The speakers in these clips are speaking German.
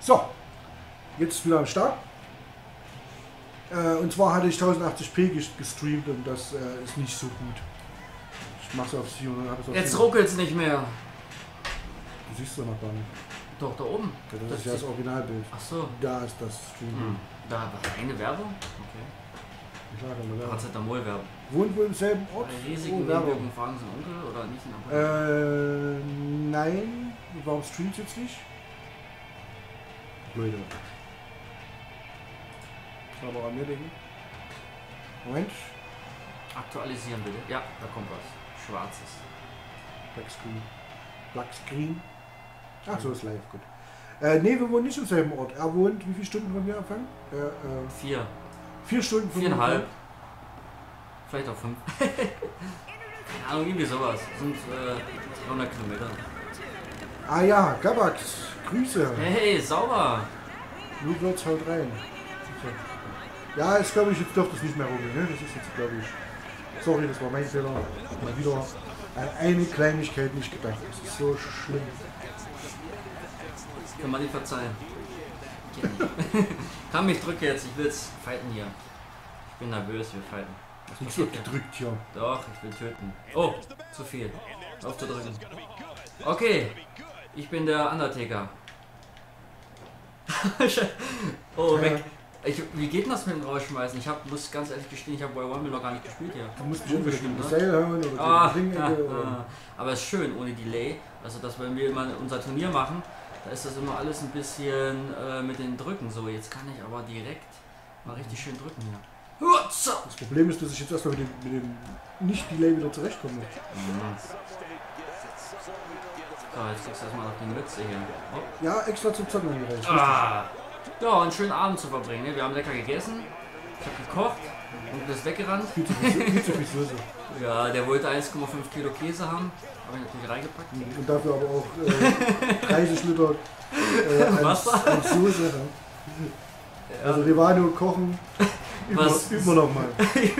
So, jetzt wieder am Start. Äh, und zwar hatte ich 1080p ges- gestreamt und das äh, ist nicht so gut. Ich mach's auf 700. hab es auf Jetzt 700. ruckelt's nicht mehr. Du siehst doch noch gar nicht. Doch, da oben. Ja, Das, Das ist ja das Originalbild. Ach so. Da ist das Stream. Hm. Da war eine Werbung? Okay. Ich lade mal da. Paracetamol-Werbung. Wohnt wohl im selben Ort? Bei riesigen Oh, Werbung. Fragen Sie Onkel oder nicht einen Onkel? Äh, nein. Warum streamt jetzt nicht? Blöde. Aber an mir denken. Moment. Aktualisieren bitte. Ja, da kommt was. Schwarzes. Black Screen. Black Screen. Ach so, ist live, gut. Äh, nee, wir wohnen nicht im selben Ort. Er wohnt, wie viele Stunden von mir entfernt? Äh, äh, Vier. vier Stunden von Viereinhalb. Vielleicht auch fünf. Keine Ahnung, irgendwie sowas. Sind äh, 300 Kilometer. Ah ja, Gabax. Grüße. Hey, sauber. Bluebirds haut rein. Ja, jetzt glaube ich, jetzt dürfte es nicht mehr ruckeln. Ne? Das ist jetzt, glaube ich. Sorry, das war mein Fehler. Mal wieder an eine Kleinigkeit nicht gedacht. Das ist so schlimm. Kann man nicht verzeihen. Komm, ich drücke jetzt. Ich will jetzt fighten hier. Ich bin nervös, wir fighten. Was Nicht so gedrückt hier. Doch, ich will töten. Oh, zu viel. Aufzudrücken. Okay, ich bin der Undertaker. oh, Ja. weg. Ich, wie geht denn das mit dem Rausschmeißen? Ich hab, muss ganz ehrlich gestehen, ich habe Royal Rumble noch gar nicht gespielt hier. Du musst entweder gegen das ne? Seil hauen oder Ah, ah, oder- ah. Aber es ist schön ohne Delay. Also, dass wenn wir mal unser Turnier machen, da ist das immer alles ein bisschen äh, mit den Drücken so. Jetzt kann ich aber direkt mal richtig schön drücken hier. Das Problem ist, dass ich jetzt erstmal mit dem, mit dem Nicht-Delay wieder zurechtkomme. So, jetzt kriegst du erstmal noch die Mütze hier. Ja, extra zum Zocken angereicht. Ah. Ja, einen schönen Abend zu verbringen. Ne? Wir haben lecker gegessen. Ich habe gekocht und ist weggerannt. Viel zu viel, Soße. Ja, der wollte 1,5 Kilo Käse haben. Habe ich natürlich reingepackt. Und dafür aber auch äh, 30 Liter äh, Wasser. an Soße. Ne? Also Rivano kochen, Was? üben wir noch mal.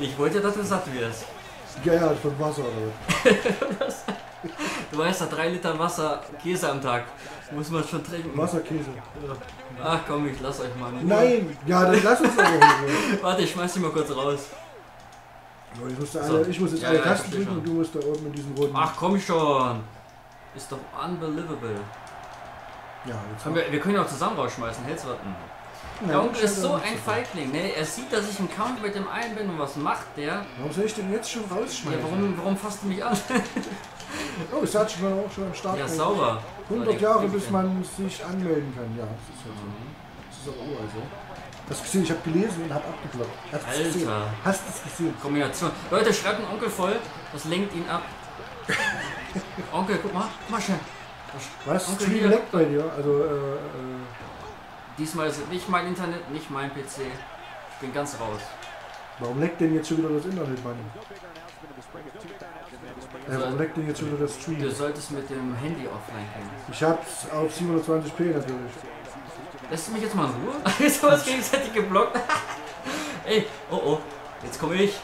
Ich wollte, dass du satt wirst. Ja, ja, von Wasser. Oder? Du weißt ja, 3 Liter Wasser, Käse am Tag. Muss man schon trinken. Wasserkäse. Ach komm, ich lass euch mal. Nein, ja, dann lass uns aber nicht. Warte, ich schmeiß dich mal kurz raus. Ich muss, da So. alle, ich muss jetzt Ja, alle ja, Tasten drücken und du musst da oben in diesem roten. Ach komm schon. Ist doch unbelievable. Ja, jetzt wir, wir können ja auch zusammen rausschmeißen. Hältst du was? Hm. Nein, Der Onkel ist so ein. Feigling, ne? Er sieht, dass ich im Kampf mit dem einen bin und was macht der? Warum soll ich denn jetzt schon Ja, rausschmeißen? warum, warum fasst du mich an? Oh, es hat schon auch schon am Start. Ja, sauber. 100 Ja, Jahre, bis man sich anmelden kann. Ja, das ist halt so. Das ist aber uralt, so. Hast du gesehen, ich habe gelesen und habe abgeblockt. Hast es gesehen? Alter. Hast du es gesehen? Kombination. Leute, schreibt den Onkel voll. Das lenkt ihn ab. Onkel, guck mal. Guck mal schön. Was? Onkel, Stream leckt bei dir? Also, äh, äh, Diesmal ist es nicht mein Internet, nicht mein PC. Ich bin ganz raus. warum leckt denn jetzt schon wieder das Internet, Mann? Äh, warum leckt denn jetzt schon wieder das Du Stream? solltest mit dem Handy offline gehen. Ich hab's auf 720p natürlich. Lässt du mich jetzt mal in Ruhe? Wir uns gegenseitig geblockt. Ey, oh oh. Jetzt komme ich.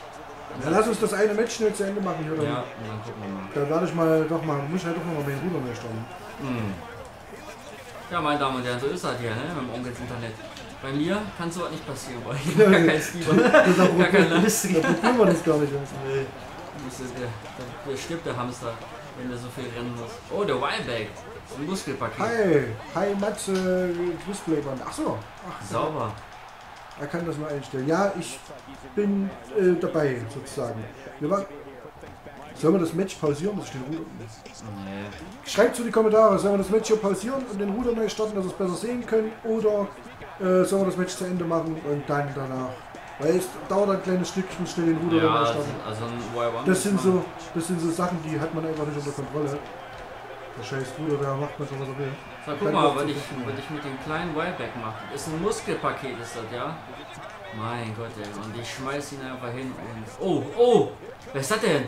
Ja, lass uns das eine Match schnell zu Ende machen. Dann, Ja, und dann gucken wir mal. dann werde ich mal doch mal, muss ich halt doch noch mal meinen Bruder mehr starten. Hm. Ja, meine Damen und Herren, so ist das hier, ne? Mit dem Onkels Internet. Bei mir kann sowas nicht passieren, weil ich gar kein Steamer. Gar kein Livestream. da probieren wir das gar nicht. Nee. Der, der, der stirbt der Hamster, wenn der so viel rennen muss. Oh, der ist ein Muskelpaket. Hi, hi Matze, Displayband. Ach so, ach, Sauber. Er kann das mal einstellen. Ja, ich bin äh, dabei sozusagen. Wir waren, sollen wir das Match pausieren? Das steht Ruder. Nee. Schreibt zu die Kommentare, sollen wir das Match hier pausieren und den Ruder neu starten, dass wir es besser sehen können? Oder äh, sollen wir das Match zu Ende machen und dann danach? Weil es dauert ein kleines Stückchen, schnell den Ruder Ja, neu also, starten. also One. Das sind so, das sind so Sachen, die hat man einfach nicht unter Kontrolle. Der scheiß Ruder, der macht manchmal was er will. So, guck mal, was ich, was ich mit dem kleinen Wildback mache. Ist ein Muskelpaket, ist das, ja? Mein Gott, ey. Und ich schmeiß ihn einfach hin und. Oh, oh! Wer ist das denn?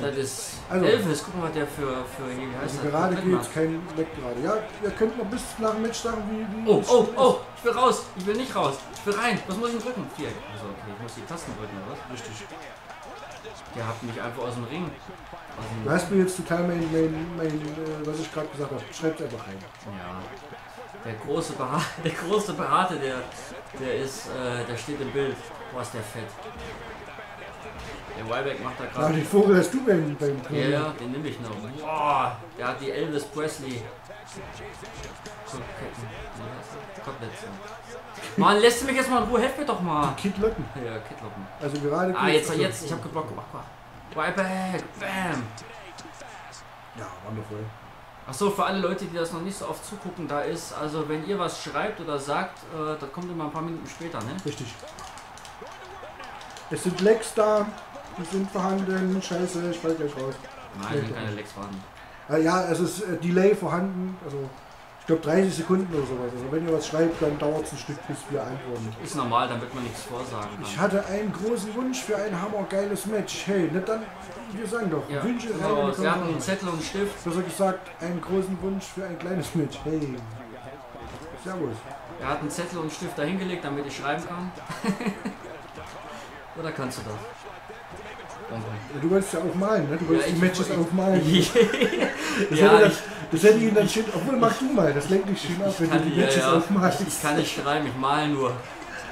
Das ist Also- Elvis. Guck mal, was der für, für hier, wie heißt Also das? gerade geht's, kein Leck gerade. Ja, ihr könnt noch bis nach dem Match sagen, wie, Oh, oh, oh, ich will raus. Ich will nicht raus. Ich will rein. Was muss ich denn drücken? Vier. Also, okay, ich muss die Tasten drücken, oder was? Richtig. Der hat mich einfach aus dem Ring Du hast mir jetzt total mein, mein, mein äh, was ich gerade gesagt habe. Schreibt einfach rein. Ja. Der große Behaarte, der große Behaarte, der, der ist, äh, der steht im Bild. Boah, ist der fett. Der Wyback macht da Ah, gerade. den Vogel hast du beim, beim Ja, Trainieren. ja, den nehme ich noch. Boah, der hat die Elvis Presley. Koteletts. ja. Mann, lässt du mich jetzt mal in Ruhe? Helf mir doch mal. Kid Locken. Ja, Kittloppen. Also gerade. Ah, jetzt, jetzt, ich hab geblockt. Mach mal. Wyback, bam. Ja, wundervoll. Achso, für alle Leute, die das noch nicht so oft zugucken, da ist, also wenn ihr was schreibt oder sagt, äh, das kommt immer ein paar Minuten später, ne? Richtig. Es sind Lecks da. Die sind vorhanden. Scheiße, ich fall gleich raus. Nein, Nee, sind keine. Lecks vorhanden. Äh, ja, es ist äh, Delay vorhanden. Also, glaube 30 Sekunden oder sowas. Also, wenn ihr was schreibt, dann dauert es ein Stück, bis wir antworten. Ist normal, damit man nichts vorsagen Ich kann. hatte einen großen Wunsch für ein hammergeiles Match. Hey, na dann, wir sagen doch, Ja, Wünsche rein in genau, die sie hatten einen. Zettel und einen Stift. Besser gesagt, einen großen Wunsch für ein kleines Match. Hey. Servus. Er hat einen Zettel und einen Stift dahingelegt, damit ich schreiben kann. oder kannst du das? Ja, Du wolltest ja auch malen, ne? Du wolltest Ja, die Matches auch malen. Das, ja, hätte ich, das, hätte ihn dann schön. Obwohl, mach du mal, das lenkt dich schön ab, wenn du die ja, Matches ja, aufmalst. ich kann nicht schreiben, ich male nur.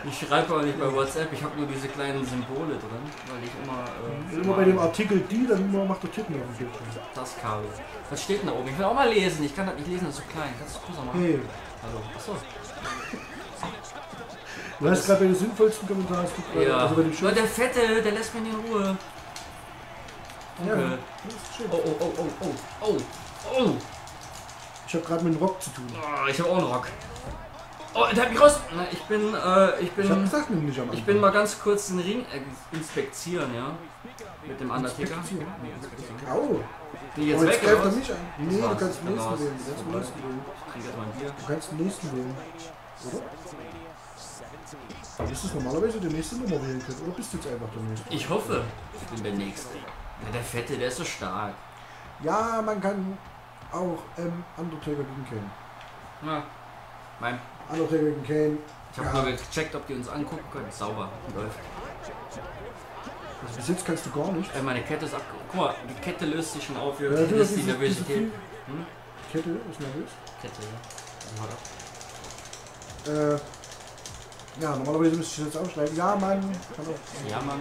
Ich schreibe aber nicht bei WhatsApp, ich habe nur diese kleinen Symbole drin, weil ich immer. Äh, Immer bei dem Artikel die, dann immer macht der Tippen auf dem Bildschirm. Das Kabel. Was steht denn da oben? Ich will auch mal lesen. Ich kann das nicht lesen, das ist so klein. Kannst du größer machen? Hey, Hallo. Achso. du hast gerade bei den sinnvollsten gerade- Ja. also bei dem schönsten. der Fette, der lässt mich in Ruhe. Ja, Danke. ist schön. Oh, oh, oh, oh, oh, oh, oh. Ich habe gerade mit dem Rock zu tun. Oh, ich habe auch einen Rock. Oh, der hat mich raus. Ich bin, äh, ich Ich bin, gesagt, nimm nicht am ich bin mal ganz kurz den Ring äh, inspektieren, ja. Mit dem Undertaker. Inspizieren? Nee, inspizieren. Au! Nee, Oh, jetzt weg, greift er mich an. Nee, du kannst den nächsten wählen. Du kannst den nächsten wählen. Ich. Du kannst den nächsten wählen. Oder? Ist es normalerweise der nächste Nummer wählen können? Oder bist du jetzt einfach der nächste? Ich hoffe, ich bin der Nächste. Ja, der Fette, der ist so stark. Ja, man kann auch ähm, Undertaker gegen Kane. Ja. Mein, Undertaker gegen Kane. ich habe Ja. nur gecheckt, ob die uns angucken können. Sauber. Läuft. Also bis jetzt kannst du gar nicht. Äh, meine Kette ist ab. Guck mal, die Kette löst sich schon auf. Ja, das du, ist die Nervosität. Hm? Kette ist nervös. Kette, ja. Äh, ja, normalerweise müsste ich jetzt aufschreiben. Ja, Mann. Auch. Ja, Mann.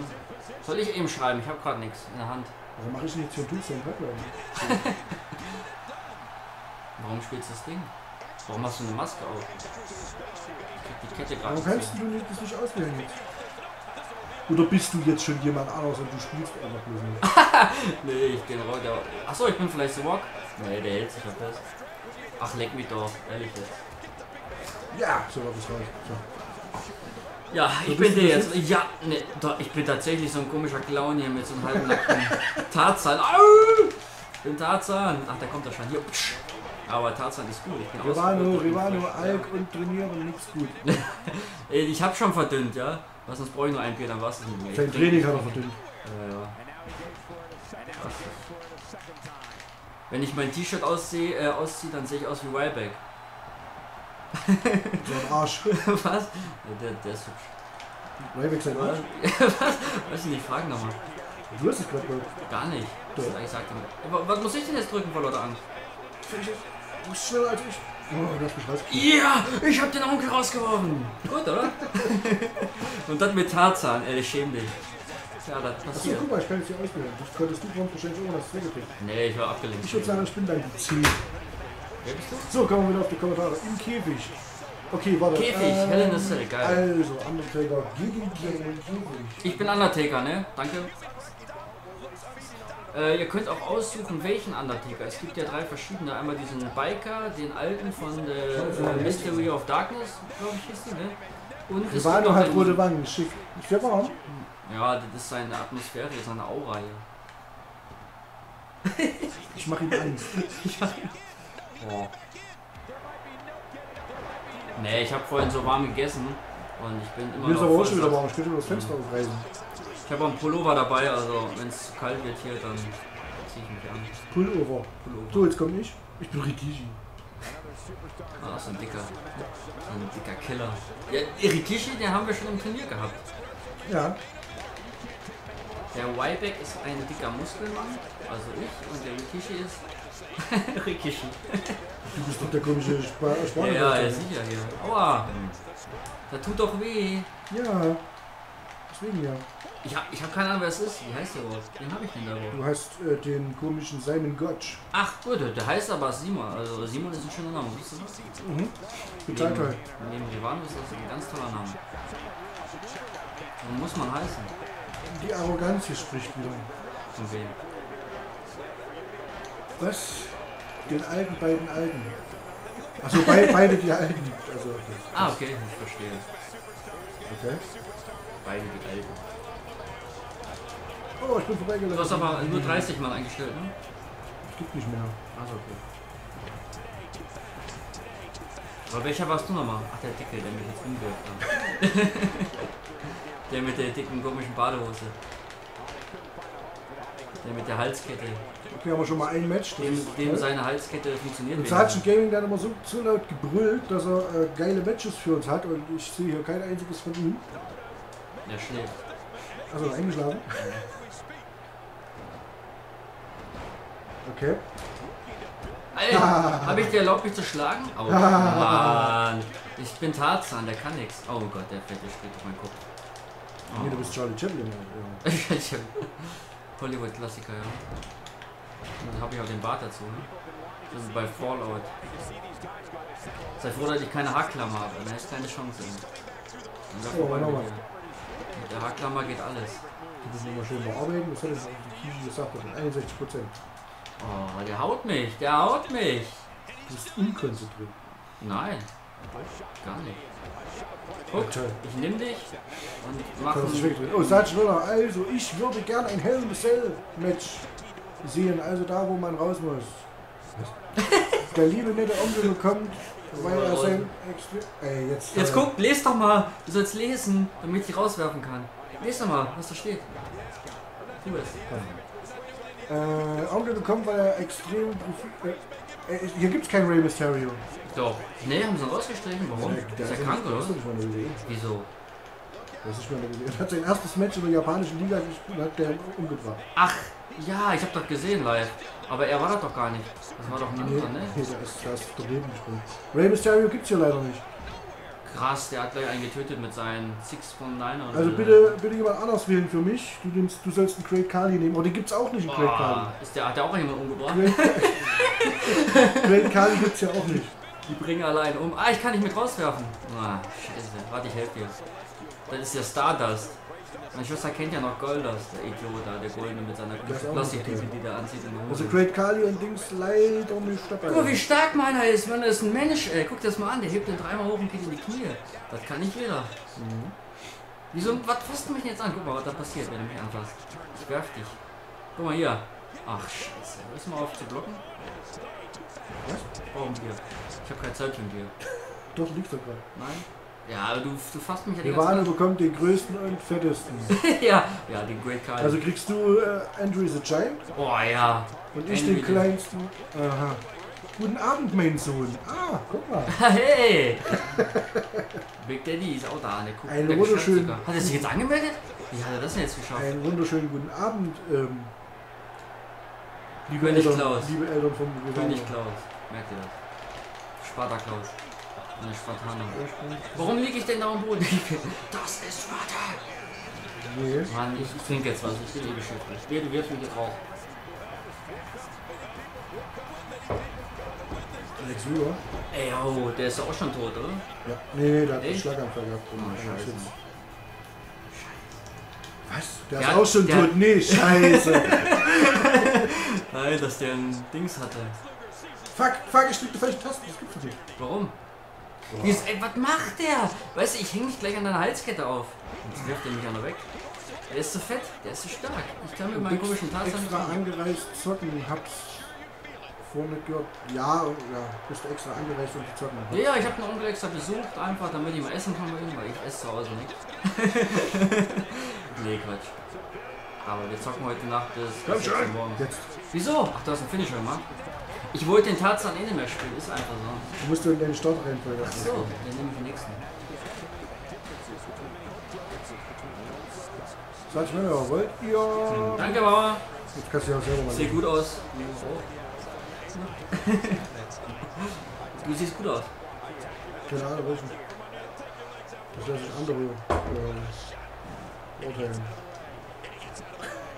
Soll ich eben schreiben? Ich habe gerade nichts in der Hand. Warum mache ich jetzt hier ein Tuch Background? Warum spielst du das Ding? Warum hast du eine Maske auf? Ich die Kette gerade Warum kannst du nicht, das nicht auswählen jetzt? Oder bist du jetzt schon jemand anderes und du spielst einfach bloß nicht? Nee, ich bin. Der... Achso, ich bin vielleicht The Rock. Nee, der hält sich ja fest. Ach, leck mich doch. Ehrlich jetzt. Ja, so war das raus. So. Ja, ich bin der jetzt. Ja, ne, doch, ich bin tatsächlich so ein komischer Clown hier mit so einem halbnackten Tarzan. Au! Bin Tarzan. Ach, da kommt er schon. Hier. Aber Tarzan ist gut. Ich bin Rivano. Rivano, Alk und trainieren, nichts gut. Ich hab schon verdünnt, ja. Was sonst brauche ich nur ein Bier, dann war's das nicht mehr. Sein Ich Training hat er verdünnt. Ja, ja. Wenn ich mein T-Shirt aussehe, äh, ausziehe, dann sehe ich aus wie Wyback. So ein Arsch. Was? Ja, der, der ist hübsch. Weibeck sein Arsch. Weiß ich nicht, fragen nochmal. Du hast es gerade gehört. Gar nicht. Doch. Ich sagte. Aber was muss ich denn jetzt drücken vor lauter Angst? Du bist schneller als ich. Oh, du hast mich. Ja, ich hab den Onkel rausgeworfen. Gut, oder? Und dann mit Tarzan, ey, schäm dich. Ja, das Achso, passiert. guck mal, ich kann jetzt hier auswählen. Das könntest du von wahrscheinlich ohne das weggekriegt. Nee, ich war abgelenkt. Ich würde sagen, ich bin dann die So, kommen wir wieder auf die Kommentare. Im Käfig. Okay, warte. Käfig, Hell in a Cell, geil. Also, Undertaker gegen Käfig. Ich bin Undertaker, ne? Danke. Äh, ihr könnt auch aussuchen, welchen Undertaker. Es gibt ja drei verschiedene. Einmal diesen Biker, den alten von der äh, Mystery of Darkness, glaube ich, hieß die, ne? Und es noch hat einen- rote Wangen. Schick. Ich wäre warm. Ja, das ist seine Atmosphäre, seine Aura hier. Ich mache ihm Angst. Oh. Nee, ich habe vorhin so warm gegessen und ich bin immer Mir ist noch aber auch schon wieder warm. Ich könnte über das Fenster aufreißen. Ich habe auch einen Pullover dabei, also wenn es kalt wird hier, dann ziehe ich mich an. Pullover. Pullover. So, jetzt komme ich. Ich bin Rikishi. Ah, so ein dicker, so ein dicker Killer. Ja, Rikishi, den haben wir schon im Turnier gehabt. Ja. Der Wyback ist ein dicker Muskelmann, also ich, und der Rikishi ist. Rikishi. Du bist doch der komische Spa Ja, Spanier. ja, ja, sicher hier. Aua! Das tut doch weh. Ja. Deswegen ja. Ich hab, ich hab keine Ahnung, wer es ist. Wie heißt der überhaupt? Den hab ich denn da überhaupt? Du hast äh, den komischen Simon Gotch. Ach, gut, der heißt aber Simon. Also Simon ist ein schöner Name, wusstest du das? Mhm. Total Neben, toll. neben Rivano ist das ein ganz toller Name. So muss man heißen. Die Arroganz hier spricht wieder. Von wem? Was? Den alten beiden Alten. Achso, bei, beide die Alten. Also. Ah, okay, ich verstehe. okay. Beide die Alten. Oh, ich bin vorbeigelaufen. Du hast aber nur 30 Mal eingestellt, ne? Gibt nicht mehr. Also okay. Aber welcher warst du nochmal? Ach, der Dicke, der mich jetzt umwirft. der mit der dicken komischen Badehose. Der mit der Halskette. Okay, haben wir schon mal ein Match. Dem, dem seine Halskette funktioniert Und. Sergeant Gaming, hat immer so, so laut gebrüllt, dass er äh, geile Matches für uns hat und ich sehe hier kein einziges von ihm. Der schläft. Also eingeschlafen. Okay. Alter, habe ich dir erlaubt, mich zu schlagen? Oh Mann. Ich bin Tarzan, der kann nichts. Oh Gott, der fette steht auf meinen Kopf. Nee, du bist Charlie Chaplin. Ja. Hollywood-Klassiker, ja. Und dann habe ich auch den Bart dazu, ne? Das ist bei Fallout. Sei froh, dass ich keine Haarklammer habe, dann hätte ich keine Chance. Ne? Und da Oh, vorbei nochmal. mit der Haarklammer geht alles. Du musst nochmal schön bearbeiten. Das die Kieschen gesagt, das sind 61 Prozent. Oh, der haut mich, der haut mich. Du bist unkonzentriert. Nein, gar nicht. Guck, Toll. ich nehme dich und mach Kann das nicht ein, wegdrehen. Oh, Sergeant Miller, also ich würde gerne ein Hell Match sehen, also da, wo man raus muss. Der liebe nette Onkel kommt, weil er sein Ey, jetzt. Jetzt äh, guck, les doch mal. Du sollst lesen, damit ich rauswerfen kann. Les doch mal, was da steht. Tu es. Äh, Onkel kommt, weil er extrem. Äh, äh, hier gibt's kein Rey Mysterio. Doch. Nee, haben sie rausgestrichen. Warum? Der- der Ist er krank oder. Wieso? Der ist WWE. Er hat sein erstes Match in der japanischen Liga gespielt und hat der umgebracht. Ach, ja, ich hab doch gesehen live. Aber er war das doch gar nicht. Das war doch ein anderer, ne? nee, der ist, der ist daneben gesprungen. Rey Mysterio gibt's hier leider nicht. Krass, der hat gleich einen getötet mit seinen Six von Nine oder Also so. bitte, bitte jemand anders wählen für mich. Du, nimmst, du sollst einen Great Kali nehmen. Aber den gibt's auch nicht, einen Great Kali. Boah, ist der, hat der auch jemand umgebracht? Great, Great Kali gibt's ja auch nicht. Die bringen allein um. Ah, ich kann nicht mit rauswerfen. Ah, scheiße. Warte, ich helfe dir. Das ist der Stardust. Meine Schwester kennt ja noch Goldust, der Idiot da, der Goldene mit seiner noch die der anzieht Also. Great Kali und Dings leider nicht dabei. Guck mal, wie stark meiner ist, man ist ein Mensch, ey. Guck dir das mal an, der hebt den dreimal hoch und geht in die Knie. Das kann nicht jeder. Mhm. Wieso, was fasst du mich denn jetzt an? Guck mal, was da passiert, wenn du mich anfasst. Ich werf dich. Guck mal hier. Ach, scheiße. Hörst mal auf zu blocken? Was? Warum Bier? Ich habe keine Zeit für ein Bier. Doch, liegt doch gerade. Nein? Ja, aber du, du fasst mich ja die Rivano ganze bekommt den größten und fettesten. Ja, ja, den Great Kali. Also kriegst du äh, Andrew the Giant Boah, ja. und ich Andrew den kleinsten. Aha. Guten Abend, mein Sohn. Ah, guck mal. Hey! Big Daddy ist auch da, ne? Guck, Ein der wunderschön- Geschäftsführer. Hat er sich jetzt angemeldet? Wie hat er das denn jetzt geschafft? Einen wunderschönen guten Abend, ähm, liebe, König Eltern, Klaus. liebe Eltern von Rivano. König Klaus. Merkt ihr das? Sparta Klaus. Eine Spartaner. Warum liege ich denn da am Boden? Das ist Sparta! Nee. Mann, ich, ich trinke jetzt was. Ich bin eh beschäftigt. Wer, du wirfst mich jetzt raus. Alex Weaver? Ey, oh, der ist ja auch schon tot, oder? Ja. Nee, nee, der hat einen? Schlaganfall gehabt. Oh, scheiße. Was? Der Der ist auch schon der- tot? Nee, scheiße. Nein, dass der ein Dings hatte. fuck, fuck, ich drückte falsche Tasten. Das gibt's doch nicht. Warum? Ist, ey, was macht der? Weißt du, ich hänge mich gleich an deiner Halskette auf. Jetzt wirft er mich noch weg. Der ist zu fett, der ist zu stark. Ich kann mit meinen komischen nicht extra angereist zocken, hab's vorne gehört. Ja, ja, bist du extra angereist und zocken. Ja, ich habe einen Onkel extra besucht, einfach damit ich mal essen kann bei ihm, weil ich esse zu Hause nicht. nee, Quatsch. Aber wir zocken heute Nacht bis, Komm bis 6 Uhr schon. morgens. Jetzt. Wieso? Ach, du hast einen Finisher gemacht. Ich wollte den Tarzan eh nicht mehr spielen, ist einfach so. Du musst du in deine Startreihenfolge Ach so, dann nehme ich den nächsten. Sag schnell, ja, wollt ihr? Danke, Mama. Jetzt kannst du ja selber mal. Sieht gut aus. Du siehst gut aus. Keine Ahnung, welchen. Das lasse ich andere äh, urteilen.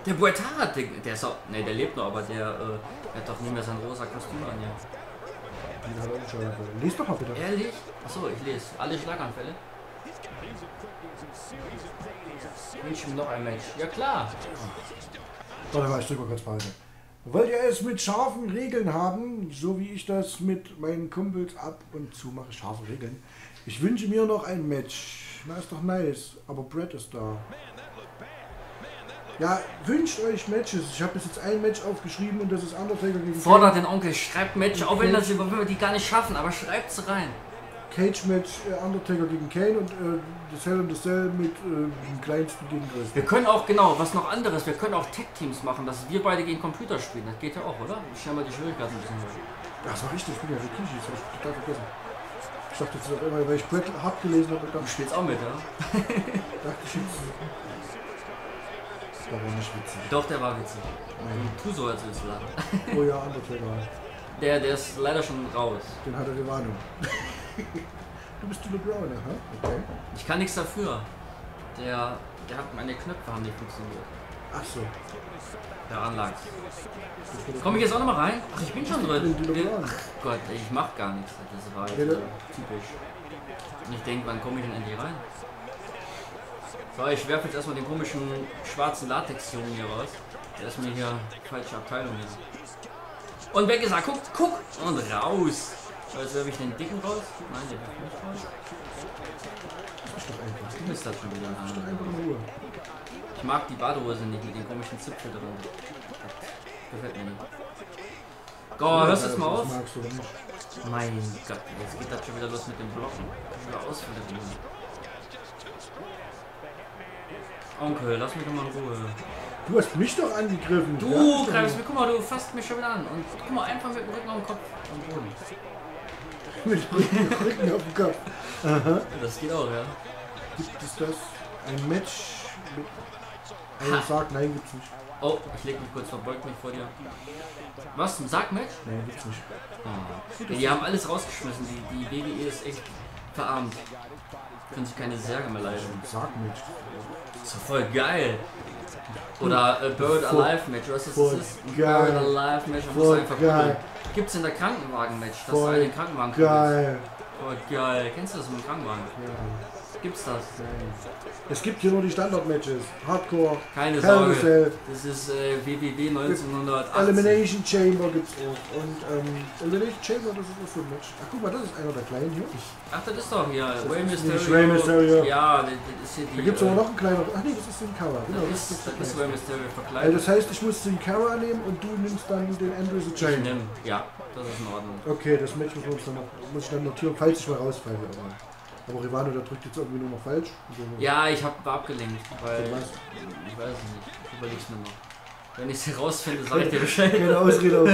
Der Boetard, der, der ist auch, ne, der lebt noch, aber der, äh, hat doch nie mehr sein rosa Kostüm an Schaden. Lies doch mal bitte. Ehrlich? Achso, ich lese. Alle Schlaganfälle. Wünsche mir noch ein Match. Ja klar. Warte mal, ich drück mal kurz Pause. Wollt ihr es mit scharfen Regeln haben, so wie ich das mit meinen Kumpels ab und zu mache, scharfe Regeln? Ich wünsche mir noch ein Match. Na, ist doch nice, aber Brett ist da. Ja, wünscht euch Matches. Ich habe bis jetzt ein Match aufgeschrieben und das ist Undertaker gegen Fordert den Onkel, schreibt Match, auch wenn, das, wenn wir die gar nicht schaffen, aber schreibt's rein. Cage Match äh, Undertaker gegen Kane und äh, das Hell in the Cell mit äh, dem kleinsten gegen größten. Wir können auch, genau, was noch anderes, wir können auch Tech-Teams machen, dass wir beide gegen Computer spielen. Das geht ja auch, oder? Ich stelle mal die Schwierigkeiten ein bisschen höher. Das war richtig, ich bin ja wirklich, das hab ich total vergessen. Ich dachte jetzt auch immer, weil ich Brett hart gelesen habe, Du spielst auch mit, ja? dachte ich Das war nicht witzig. Doch, der war witzig. Tu so, als würdest du lachen. Oh ja, Undertaker. Der, der ist leider schon raus. Den hat er die Warnung. du bist Tilo Brown, aha. Okay. Ich kann nichts dafür. Der, der hat meine Knöpfe haben nicht funktioniert. Ach so. Daran lag's. Komm ich jetzt auch noch mal rein? Ach, ich bin schon drin. Ach Gott, ich mach gar nichts. Das war jetzt Ja, äh, typisch. Und ich denke, wann komme ich denn endlich rein? So, ich werfe jetzt erstmal den komischen schwarzen Latex-Jungen hier raus. Der ist mir hier falsche Abteilung hier. Und weg ist er, guck, guck! Und raus! So, jetzt werfe ich den dicken raus. Nein, den werfe ich nicht raus. Du bist das schon wieder. Ich mag die Badehose nicht mit den komischen Zipfel drin. Das gefällt mir nicht. Oh, hörst du jetzt mal Das auf? Mein Gott, jetzt geht das schon wieder los mit dem Blocken. Wieder aus von Onkel, lass mich doch mal in Ruhe. Du hast mich doch angegriffen. Du greifst mich, guck mal, du fasst mich schon wieder an. Und guck mal, einfach mit dem Rücken auf den Kopf. am Boden. Mit dem Rücken auf dem Kopf. Aha. Das geht auch, ja. Gibt es das? Ein Match mit einem Sarg? Nein, gibt's nicht. Oh, ich leg mich kurz, verbeug mich vor dir. Was, ein Sargmatch? Nein, gibt's nicht. Ja, die haben alles rausgeschmissen. Die, die WWE ist echt verarmt. Können sich keine Särge mehr leisten. Sargmatch. Ist doch voll geil. Oder äh, Bird Voll- Alive Match, was ist voll das? Geil. Bird Alive Match, man muss Voll einfach geil. Gibt's in der Krankenwagen Match, dass du Voll einen den Krankenwagen kriegst. Geil. Voll geil. Kennst du das mit dem Krankenwagen? Ja. Gibt's das? Es gibt hier nur die Standard-Matches. Hardcore, Keine Sorge. Cell, Das ist äh, WWW 1980. Elimination Chamber gibt's auch. Und ähm, Elimination Chamber, das ist auch so ein Match. Ach guck mal, das ist einer der kleinen hier. Ach, das ist doch hier. Ist Mysterio. Rey Mysterio. Ja, das, das ist hier die. Da gibt's aber äh, noch einen kleinen. Ach nee, das ist Sin Cara. Genau, Das ist, das ist Rey Mysterio Also verkleidet. das heißt, ich muss Sin Cara nehmen und du nimmst dann den Andrew the Ich Giant. nehm, ja, das ist in Ordnung. Okay, das Match muss, dann muss ich dann notieren, falls ich mal rausfalle. Aber, aber Rivano, der drückt jetzt irgendwie nur noch falsch. Also, Ja, ich hab, war abgelenkt, weil. Ich weiß es nicht. Ich überleg's mir noch. Wenn ich es herausfinde, sag ich dir Bescheid. Keine Ausrede auf.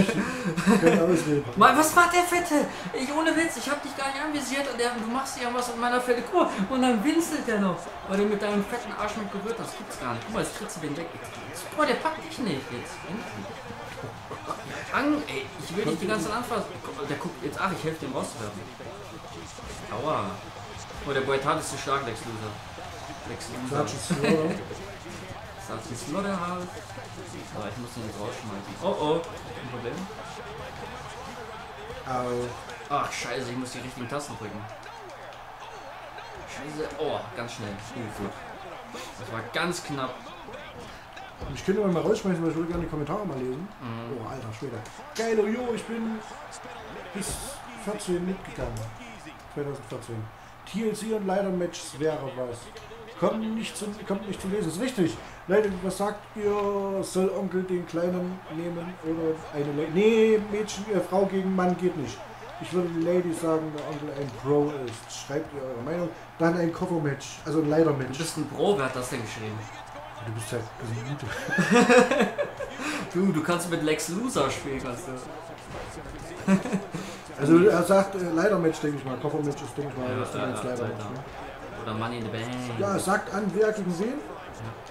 Keine Ausrede. Mal, was macht der Fette? Ich ohne Witz, ich hab dich gar nicht anvisiert und der, du machst ja was an meiner Fette. Guck mal, und dann winselt der noch. Weil du mit deinem fetten Arsch mit gerührt hast. Gibt's gar nicht. Guck mal, jetzt kriegst du den weg. Guck mal, der packt dich nicht jetzt. Ang, ey, ich will dich die ganze Zeit anfassen. Mal, Der guckt jetzt, ach, ich helfe dem rauszuwerfen. Aua. Oh, der Boytat ist zu stark, Lex Loser. Lex. Sergeant Slaughter. Sergeant Slaughterhouse. Aber ich muss den jetzt rausschmeißen. Oh oh, ein Problem. Au. Ach scheiße, ich muss die richtigen Tasten drücken. Scheiße, oh, ganz schnell. Gut. Das war ganz knapp. Ich könnte mal rausschmeißen, weil ich würde gerne die Kommentare mal lesen. Mhm. Oh, alter Schwede. Geil, oh, jo, ich bin bis 14 mitgegangen. 2014. TLC und Leider Matches wäre was. Kommt nicht zum, kommt nicht zum Lesen. ist richtig. Leute, was sagt ihr? Soll Onkel den Kleinen nehmen oder eine Lady? Nee, Mädchen, äh, Frau gegen Mann geht nicht. Ich würde die Lady sagen, der Onkel ein Pro ist. Schreibt ihr eure Meinung. Dann ein Cover-Match, also ein Du Leider-Match. bist ein Pro, wer hat das denn geschrieben? Du bist halt ein Du, du kannst mit Lex Loser spielen, kannst du. Also er sagt äh, Leider-Match, denke ich mal. Cover-Match ist, denke ich mal, Ja, was du ja. Leider. Ne? Oder Money in the Bank. Ja, sagt an, wer gegen wen?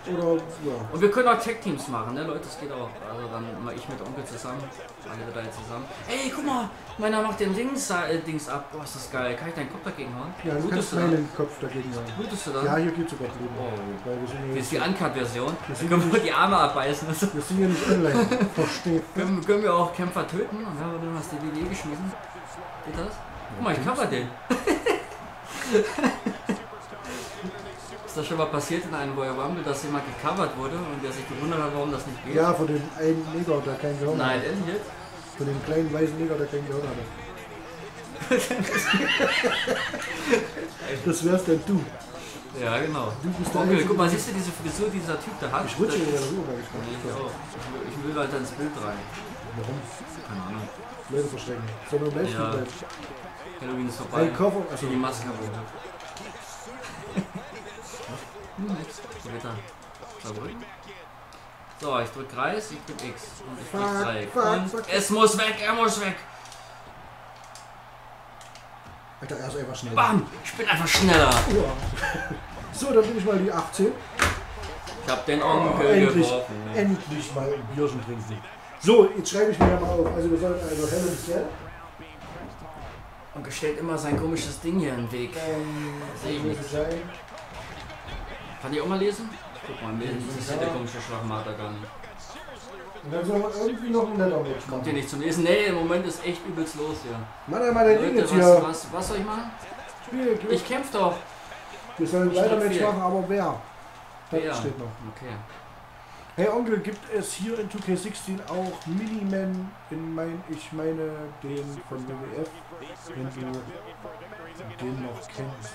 Oder, ja. Und wir können auch Tech-Teams machen, ne Leute, das geht auch. Also dann mal ich mit Onkel zusammen, alle drei zusammen. Ey, guck mal, meiner macht den Dings, äh, Dings ab. Boah, ist das geil. Kann ich deinen Kopf dagegen hauen? Ja, du kannst meinen Kopf dagegen hauen. Blutest du dann? Ja, hier geht sogar Blut. Oh. Weil wir sind hier, ist die Uncut-Version? Wir können wir die Arme abbeißen. Wir sind hier nicht online. Versteht. können, können wir auch Kämpfer töten? Und dann haben wir dann hast die WWE geschmissen. Geht das? Guck mal, ich cover den. Ist das schon mal passiert in einem Royal Rumble, dass jemand gecovert wurde und der sich gewundert hat, warum das nicht geht? Ja, von dem einen Neger, der kein Gehirn Nein, hat. ehrlich jetzt? Von dem kleinen weißen Neger, der kein Gehirn hat. das wärst denn du. Ja, genau. Du bist der Onkel, Einzige, guck mal, siehst du diese Frisur, die dieser Typ da hat? Ich rutsche Das- in der Ruhe, weil ich ich. Ich will, halt ins Bild rein. Warum? Keine Ahnung. Leute verstecken. Sondern im Livestream Ja. bleibt. Halloween ist vorbei. Ein Koffer, also die Maske. Hm, Wetter. So, ich drück Kreis, ich drück X und ich drück Dreieck. Und es muss weg, er muss weg. Alter, er ist einfach schnell. Bam! Ich bin einfach schneller. Ja. So, dann bin ich mal die 18. Ich hab den Onkel endlich, geworfen. endlich mal ein Bierchen trinken. So, jetzt schreibe ich mir ja mal auf. Also wir sollen also Hell und Cell. Onkel stellt immer sein komisches Ding hier im Weg. Ähm, Sehe ich nicht. sein. Kann ich auch mal lesen? Guck mal, mir ist ja der komische Schlagmater gar nicht. Und dann sollen wir irgendwie noch ein Letter Kommt hier machen. nicht zum Lesen? Nee, im Moment ist echt übelst los hier. Mach einmal dein Ding jetzt was, hier. was, was soll ich machen? Spiel, Glück. Ich kämpf doch. Wir sollen leider vier. machen, aber wer? Das Wer? steht noch. Okay. Hey Onkel, gibt es hier in 2K16 auch Miniman in mein, ich meine den von WWF, wenn du den noch kennst.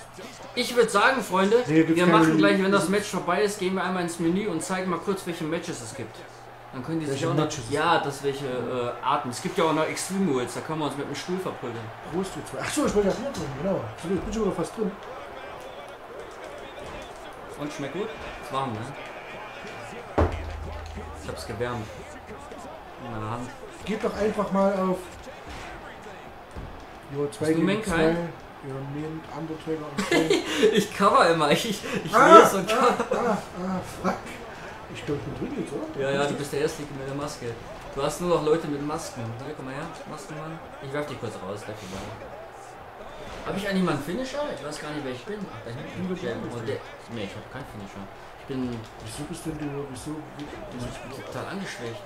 Ich würde sagen, Freunde, Nee, wir machen gleich, wenn das Match vorbei ist, gehen wir einmal ins Menü und zeigen mal kurz, welche Matches es gibt. Dann können die sich Welche auch noch, Matches Ja, das welche äh, Arten. Es gibt ja auch noch Extreme Rules, da können wir uns mit dem Stuhl verprügeln. Prost, du zwei. Achso, ich wollte ja Bier trinken, genau. Ich bin schon fast drin. Und schmeckt gut? Ist warm, ne? Ich hab's gewärmt. In meiner Hand. Geht doch einfach mal auf. Jo, zwei gegen Menkai? zwei. Ja, nehmt Undertaker und zwei. Ich cover immer, ich, ich ah, lese und cover. ah, ah, ah, fuck. Ich glaube, ich bin drin jetzt, oder? Ja, ja, du bist der Erste mit der Maske. Du hast nur noch Leute mit Masken. Hier, komm mal her, Maskenmann. Ich werf dich kurz raus, der vorbei. Hab ich eigentlich mal einen Finisher? Ich weiß gar nicht, wer ich bin. Ach, da hinten. Oh, nee, ich hab keinen Finisher. Ich bin Wieso bist denn du, wieso? wieso total angeschwächt.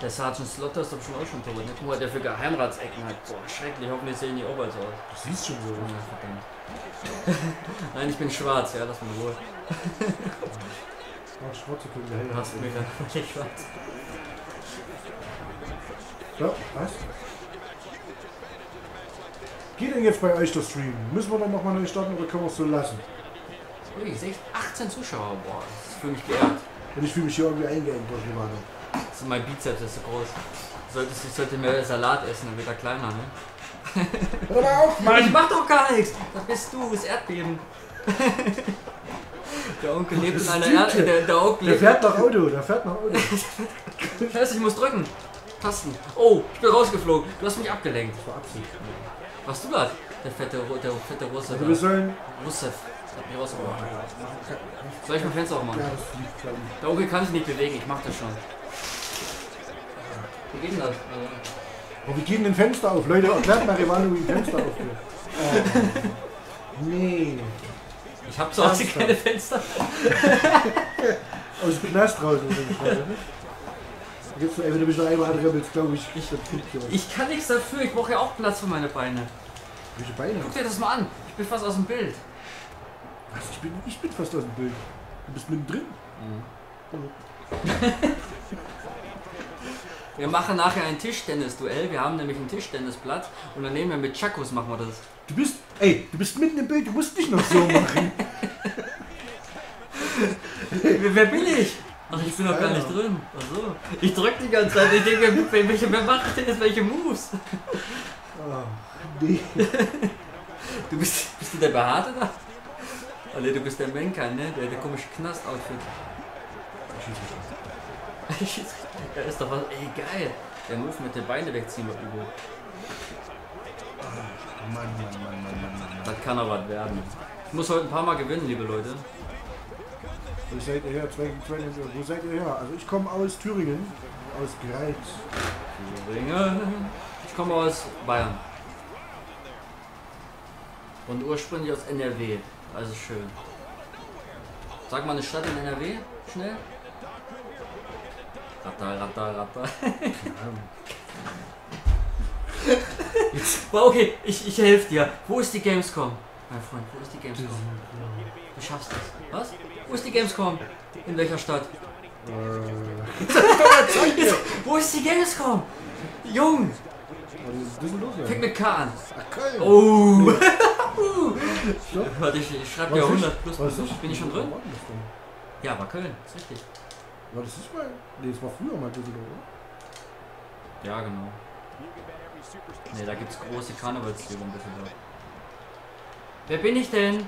Der Sergeant Slaughter ist doch schon auch schon tot. Guck mal, der für Geheimratsecken hat. Boah, schrecklich. Hoffentlich sehen die auch so aus. du siehst schon so. Verdammt. Nein, ich bin schwarz, ja, lass mal wohl. Ach, Schwarze wir Du hell hast mich dann wirklich schwarz. So, was? Geht denn jetzt bei euch der Stream? Müssen wir dann nochmal neu starten oder können wir es so lassen? Ui, 16, 18 Zuschauer, boah, das ist für mich geehrt. Und ich fühle mich hier irgendwie eingeengt durch die. Das ist mein Bizeps ist so groß. Solltest, ich sollte mehr Salat essen, dann wird er kleiner, ne? Hör mal auf, Ich Mann! mach doch gar nichts! Das bist du, das Erdbeben. Der Onkel lebt in Das einer Erde. Der, der Onkel Der fährt nach Auto, der fährt nach Auto. Scheiße, ich muss drücken. Tasten. Oh, ich bin rausgeflogen. Du hast mich abgelenkt. Das war Absicht. Was du da? Der fette, der fette Russe. Also wir sollen. Russe. Hat mich rausgebracht. Soll ich mein Fenster Ja, aufmachen? das liegt ich. Der Onkel kann sich nicht bewegen, ich mach das schon. Wie geht denn das? Oh, wir gehen ein Fenster auf. Leute, erklärt mal Rivano, wie ein Fenster aufgeht. Oh. Nee. Ich hab zu Hause keine Fenster. Aus dem Knast raus noch, ey, wenn du mich noch einmal anribbelst, glaube ich, ich das Kind hier. Ich kann nichts dafür, ich brauche ja auch Platz für meine Beine. Welche Beine? Guck dir das mal an. Ich bin fast aus dem Bild. Was? Ich bin, ich bin fast aus dem Bild. Du bist mittendrin. Wir machen nachher ein Tischtennis-Duell. Wir haben nämlich ein Tischtennisplatz und dann nehmen wir mit Chakos machen wir das. Du bist, ey, du bist mitten im Bild, du musst nicht noch so machen. Wer, bin ich? Ach, ich bin doch gar nicht drin. Ach so. Ich drück die ganze Zeit. Ich denke, wer- welche, wer macht denn jetzt welche Moves? Oh, nee. Du bist, bist du der Behaarte da? Ne, du bist der Menka, ne? Der, der komische Knast-Outfit. Da ist doch was. Ey, geil. Der Move mit den Beinen wegziehen war übel. Mann, Mann, Mann, Mann, Mann, Mann. Das kann aber was werden. Ich muss heute ein paar Mal gewinnen, liebe Leute. Wo seid ihr her? Wo seid ihr her? Also ich komme aus Thüringen, aus Greiz. Thüringen. Ich komme aus Bayern. Und ursprünglich aus NRW. Also schön. Sag mal eine Stadt in NRW, schnell. Ratter, ratter, ratter. Boah, okay, ich, ich helfe dir. Wo ist die Gamescom? Mein Freund, wo ist die Gamescom? Du schaffst das. Was? Wo ist die Gamescom? In welcher Stadt? Äh, Wo ist die Gamescom? Jung, was ist Düsseldorf? fängt mit K an. Ach, Köln. Oh! Stopp. Warte, ich, ich schreibe ist? 100 plus. Plus. ist? Bin ich schon drin? Das? Ja, war Köln, ist richtig. War das nicht mal? Nee, das war früher mal Düsseldorf, oder? Ja, genau. Ne, da gibt's große Karnevalszüge in Düsseldorf. Wer bin ich denn?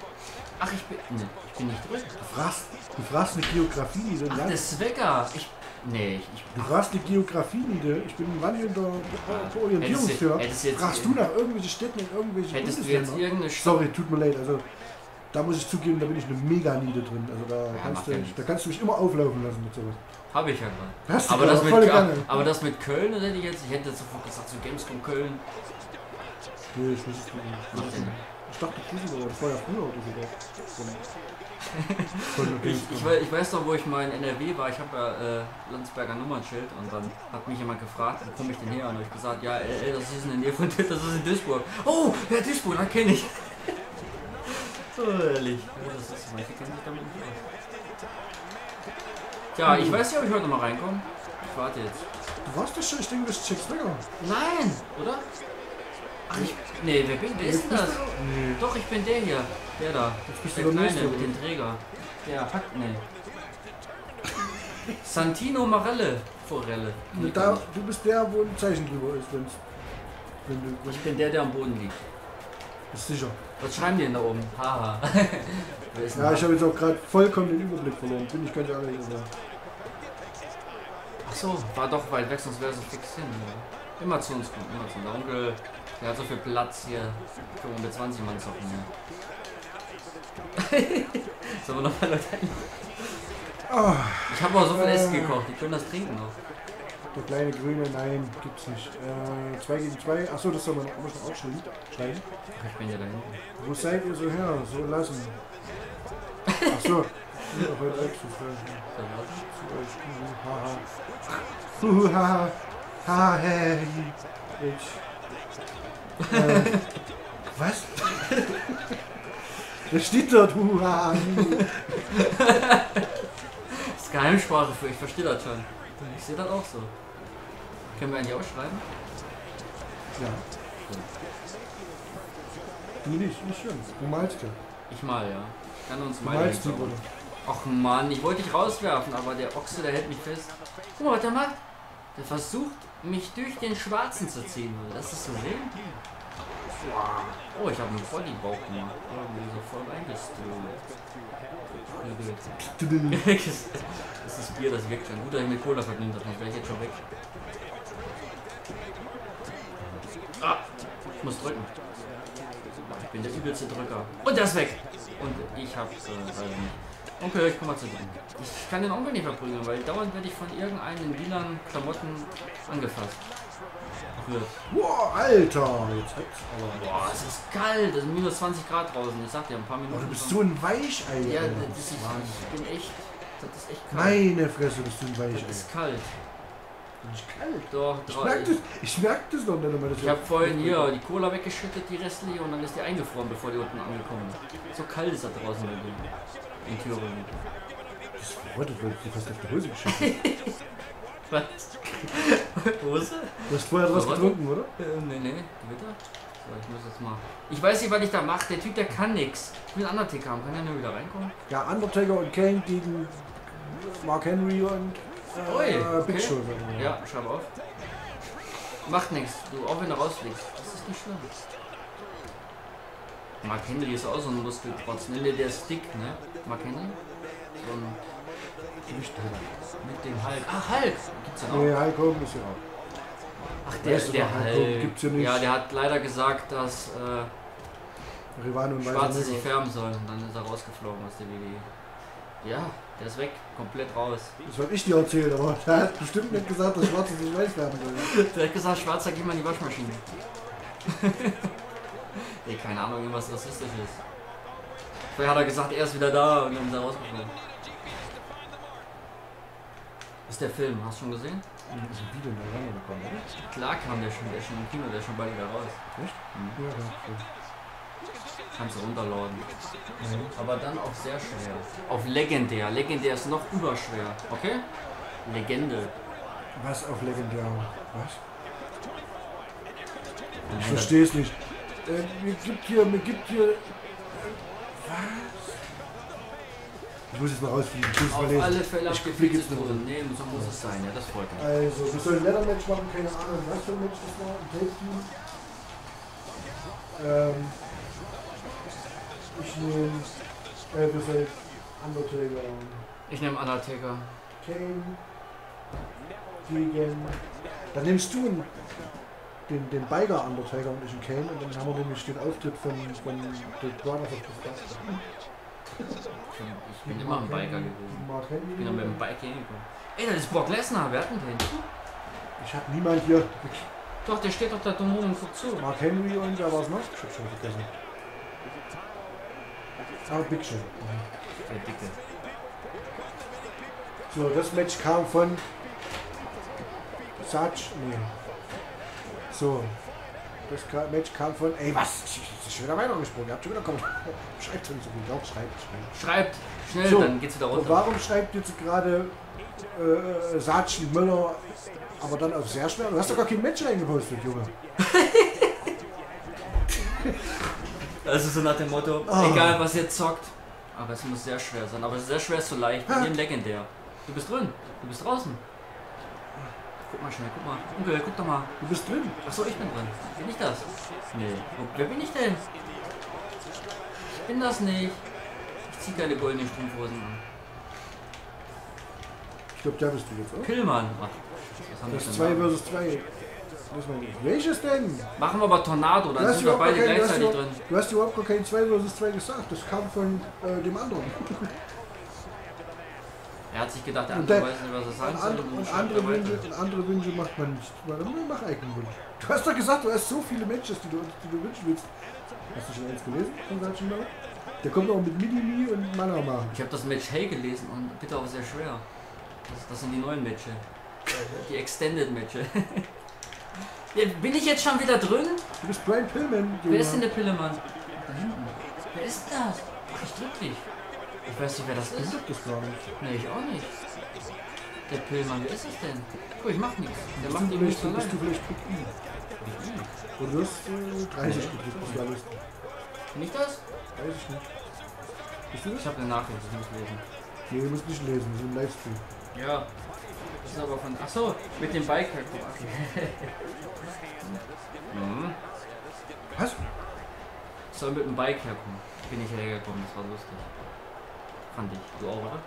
Ach, ich bin. Ne, ich bin nicht drin. Du fragst, du fragst eine Geografie nieder. Ach, Land. der Zwecker. Ich. Nee, ich. ich Du fragst eine Geografie nieder. Ich bin ein wandelnder Hättest Orientierungsführer. Fragst du nach irgendwelchen Städten in irgendwelchen hättest du jetzt irgendeine Stadt. Sorry, tut mir leid. Also da muss ich zugeben, da bin ich eine mega Niede drin. Also da, Ja, kannst du, ja da kannst du mich immer auflaufen lassen mit sowas. Habe ich ja gerade. Hast du Aber das, mit, aber das mit Köln, das hätte ich jetzt. Ich hätte jetzt sofort gesagt, so Gamescom Köln. Nee, ich weiß es nicht. Ja. Ich dachte Düsseldorf, das war ja früher. Voll okay. Ich, ich, wei- ich weiß doch, wo ich mal in NRW war. Ich habe ja äh, Landsberger Nummernschild und dann hat mich jemand gefragt, wo komme ich denn her? Und ich gesagt, ja, ey, das ist in der Nähe von das ist in Duisburg. Oh, ja, Duisburg, da kenne ich. so ehrlich. Ja, das ist, manche kennen sich damit nicht aus. Tja, ich weiß nicht, ob ich heute noch mal reinkomme. Ich warte jetzt. Du warst doch schon, ich denke, das ist Jack Swagger. Nein, oder? Ach, ich. Nee, wer bin Wer ist denn das? Nee, Doch, ich bin der hier. Der da. jetzt bist Der du der Kleine mit dem Träger. Der packt ne. Santino Marelle. Forelle. Nee, Da, du bist der, wo ein Zeichen drüber ist, wenn's, wenn du. Wenn, Ich bin der, der am Boden liegt. ist sicher. Was schreiben die denn da oben? Haha. Ja, ich habe jetzt auch gerade vollkommen den Überblick verloren, bin ich ganz ehrlich. Also. Ach so, war doch weit weg, sonst wäre es so fix hin. Immer zu uns kommen, immer zu uns. Der Onkel, der hat so viel Platz hier. Wir mit 20 Mann zocken. Ja. Sollen wir noch mal Leute? Ah, Ich habe auch so viel Äh. Essen gekocht, die können das trinken noch. der kleine Grüne, nein, gibt's nicht. Äh, 2 gegen 2, achso, das soll man auch schneiden. schneiden. Ach, ich bin ja da hinten. Wo seid ihr so her? So lassen. Achso. Ja, heute so frei. Da war's. Haha. Huha. Ha, hey. Ich. Äh, was? Da steht dort Huha. Das ist Geheimsprache für, ich verstehe das schon. Ich sehe das auch so. Können wir eigentlich auch schreiben? Ja. Du nicht, nicht schön. Du malst ja. Ich mal, ja. Kann uns Du mal malst Wolle. Ach Mann, ich wollte dich rauswerfen, aber der Ochse, der hält mich fest. Guck mal, was der macht. Der versucht, mich durch den Schwarzen zu ziehen. Das ist so sehen. Oh, ich habe einen voll die Bauch gemacht. Irgendwie so voll eingeströmt. das ist Bier, das wirkt schon. Gut, dass ich mit Cola verdient habe, sonst wäre ich jetzt schon weg. Ah, ich muss drücken. Ich bin der übelste Drücker. Und der ist weg. Und ich hab's äh. Onkel, ich komm mal zu dir. Ich kann den Onkel nicht verprügeln, weil dauernd werde ich von irgendeinen lilanen Klamotten angefasst. Berührt. Boah, Alter. Jetzt hat's aber. Boah, es ist kalt. Es sind minus 20 Grad draußen. Ich sag dir, ein paar Minuten. du bist so ein Weichei. Ja, das ist, ich bin echt. Das ist echt kalt. Meine Fresse, bist du ein Das Weichei. ist kalt. Nicht kalt. Doch, Ich merk das, ich merk das doch nicht einmal. dass Ich habe vorhin hier die Cola weggeschüttet, die restliche, und dann ist die eingefroren, bevor die unten angekommen ist. So kalt ist das draußen bei dir. In Thüringen. Das verrottet, weil ich dir fast auf die Hose geschüttet Was? Hose? Du hast vorher was getrunken, oder? Äh, nee, nee, Gewitter? So, ich muss jetzt mal. Ich weiß nicht, was ich da mache. Der Typ, der kann nix. Ich will einen Undertaker haben. Kann der nur wieder reinkommen? Ja, Undertaker und Kane gegen Mark Henry und äh, Ui, Big okay. Show. Ja, schreib auf. Macht nichts. Du, auch wenn du rausfliegst. Das ist nicht schlimm. Mark Henry ist auch so ein Muskelprotz. Dir der Stick, ne? Mark Henry? So ein drin. mit dem Hulk. Ah, Hulk! Gibt's ja noch. Nee, Hulk Hogan ist ja auch. Ach, der, du der doch, Hulk Hulk. gibt's ja nicht. Ja, der hat leider gesagt, dass äh, Rivane und Schwarze sich färben sollen. Und dann ist er rausgeflogen aus der WWE. Ja, Der ist weg, komplett raus. Das habe ich dir erzählt, aber der hat bestimmt nicht gesagt, dass Schwarze nicht weiß werden soll. Der hat gesagt, Schwarzer, geh mal in die Waschmaschine. Ey, keine Ahnung, irgendwas rassistisch ist. Vorher hat er gesagt, er ist wieder da und dann ist er. Das ist der Film, hast du schon gesehen? Ist ein Video in der Wanne bekommen, oder? Klar kam der schon, der ist schon im Kino, der ist schon bald wieder raus. Echt? Mhm. Ja, ja. Kannst du runterladen. Okay. Aber dann auf sehr schwer. Auf legendär. Legendär ist noch überschwer. Okay? Legende. Was auf legendär? Was? Ich er- verstehe es nicht. Äh, mir gibt hier, mir gibt hier. Äh, was? Ich muss jetzt mal rausfliegen. Ich muss mal Auf lesen. alle Fälle Ich viel jetzt nur. Nee, so muss es sein. Ja, das freut mich. Also, wir sollen ein Leather-Match machen, keine Ahnung, was für ein Match das war. Ein. Ähm, ich nehme. Äh, wir sollen Undertaker. Ich nehme Undertaker. Kane. Gegen. Dann nimmst du einen, den, den Biker Undertaker und ich einen Kane und dann haben wir nämlich den Auftritt von, von The Brothers of Destruction. Ich bin immer ein Biker gewesen. Mark Ich bin noch mit dem Bike hingekommen. Ey, das ist Brock Lesnar. Wer hat denn den? Ich hab niemand hier. Doch, der steht doch da dumm rum und guckt zu. Mark Henry und wer war's noch? Ich hab schon vergessen. Ah, Big Show. Der Dicke. So, das Match kam von Sach. Nee. So. Das Match kam von. Ey, was? Ich ich- ist schon wieder weitergesprungen. Ihr habt schon wieder kommen. Schreibt schon so viel. Doch, schreibt, schreibt. Schreibt schnell, So. dann geht's wieder runter. warum schreibt jetzt gerade äh, Saatchi Müller aber dann auf sehr schwer? Du hast doch gar kein Match reingepostet, Junge. Also so nach dem Motto, Ah. egal was ihr zockt, aber es muss sehr schwer sein. Aber sehr schwer ist so leicht. Wir Ah. legendär. Du bist drin. Du bist draußen. Guck mal schnell, guck mal. Onkel, guck doch mal. Du bist drin. Achso, ich bin drin. Bin ich das? Nee. Wer bin ich denn? Ich bin das nicht. Ich zieh keine goldenen Strumpfhosen an. Ich glaube, der bist du jetzt, oder? Pillmann. Ach, was haben wir Das denn 2 da? versus 2. Welches denn? Machen wir aber Tornado, dann sind wir beide kein, du, hast gleichzeitig drin. du hast überhaupt gar kein 2 versus 2 gesagt. Das kam von äh, dem anderen. Er hat sich gedacht, der andere der- weiß nicht, was er sagen soll. andere, und und, andere er. Wünsche, andere Wünsche macht man nicht. Dann mach eigenen Wunsch. Du hast doch gesagt, du hast so viele Matches, die du, die du wünschen willst. Hast du schon eins gelesen von Bauer? Der kommt auch mit Minimi und Manama. Ich habe das Match Hey gelesen und bitte auch sehr schwer. Das, das sind die neuen Matches. Die Extended Matches. Bin ich jetzt schon wieder drin? Du bist Brian Pillman. Wer ist denn der Pillemann? Da hinten. Wer ist das? Ich drück dich. Ich weiß nicht, wer das Ich ist. hab. Nee, ich auch nicht. Der Pillmann, wer ist das denn? Guck, ich mach nichts. Der Bist macht du ihm nichts vielleicht, bist allein. du vielleicht Pick I? Und du hast äh, 30 gekriegt, das war lustig. Bin ich das? Weiß ich nicht. Bist du Ich das? habe eine Nachricht, ich muss lesen. Nee, du musst nicht lesen, das ist ein Livestream. Ja. Das ist aber von. Achso, mit dem Bike. Okay. mhm. Was? Soll mit dem Bike herkommen. Bin ich hergekommen, das war lustig. Fand ich. Du auch, oder?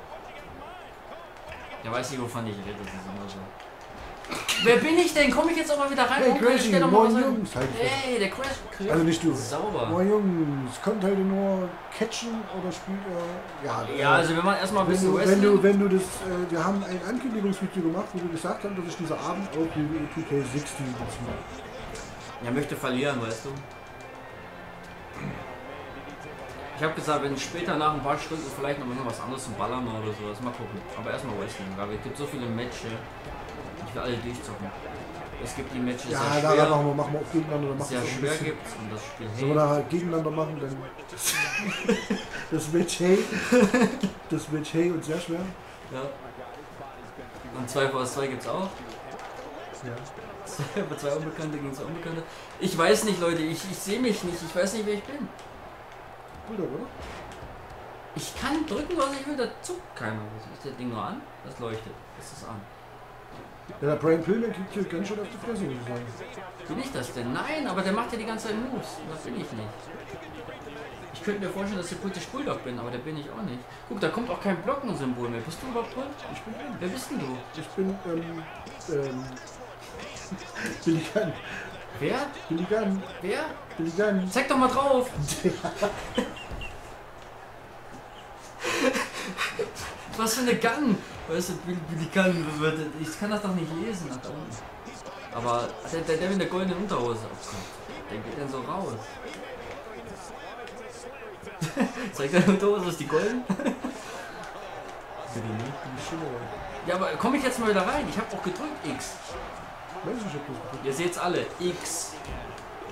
Ja, weiß nicht, wovon ich rede, das ist immer so. Wer bin ich denn? Komm ich jetzt auch mal wieder rein? Hey, was moin. Jungs. Halt. Hey, der Crash. Also nicht du. Sauber. Moin Jungs, kommt heute nur Catchen oder spielt ihr... Ja, Ja, äh, also wir machen erstmal ein wenn bisschen du, wenn Wrestling. du, wenn du das, äh, wir haben ein Ankündigungsvideo gemacht, wo wir gesagt haben, dass ich dieser Abend auch WWE 2K16 beziehe. Er möchte verlieren, weißt du. Ich habe gesagt, wenn später nach ein paar Stunden vielleicht noch irgendwas anderes zum Ballern oder sowas, mal gucken. Aber erstmal Wrestling, weil es gibt so viele Matches. Ich will alle durchzocken. Es gibt die Matches Ja, sehr da schwer, machen wir, machen wir auch gegeneinander. Dann machen sehr wir auch ein schwer gibt und das Spiel Wenn wir da halt gegeneinander machen, dann das Match Hey, das Match Hey und sehr schwer. Ja. Und 2 vs 2 gibt's auch. Ja. Zwei, zwei Unbekannte gegen zwei Unbekannte. Ich weiß nicht, Leute, ich, ich sehe mich nicht, ich weiß nicht, wer ich bin. Bulldog, oder? Ich kann drücken, was ich will, da zuckt keiner. Das ist das Ding nur an, das leuchtet. Das ist an. Ja, der Brian Pillman kriegt hier ganz schön auf die Fresse, muss ich sagen. Bin ich das denn? Nein, aber der macht ja die ganze Zeit Moves. Das bin ich nicht. Ich könnte mir vorstellen, dass ich der British Bulldog bin, aber der bin ich auch nicht. Guck, da kommt auch kein Glockensymbol mehr. Bist du überhaupt drin? Ich bin drin. Wer bist denn du? Ich bin, ähm, ähm, Billy Gunn. Wer? Billy Gunn. Wer? Billy Gunn. Zeig doch mal drauf! Was für eine Gang? Weißt du, Gang wird. Ich kann das doch nicht lesen nach da unten. Aber der, der, der mit der goldenen Unterhose, Gott, der geht dann so raus. Zeig deine Unterhose, ist die golden? Ja, aber komme ich jetzt mal wieder rein? Ich habe auch gedrückt X. Weiß ich, ob das gut Ihr seht's alle, X.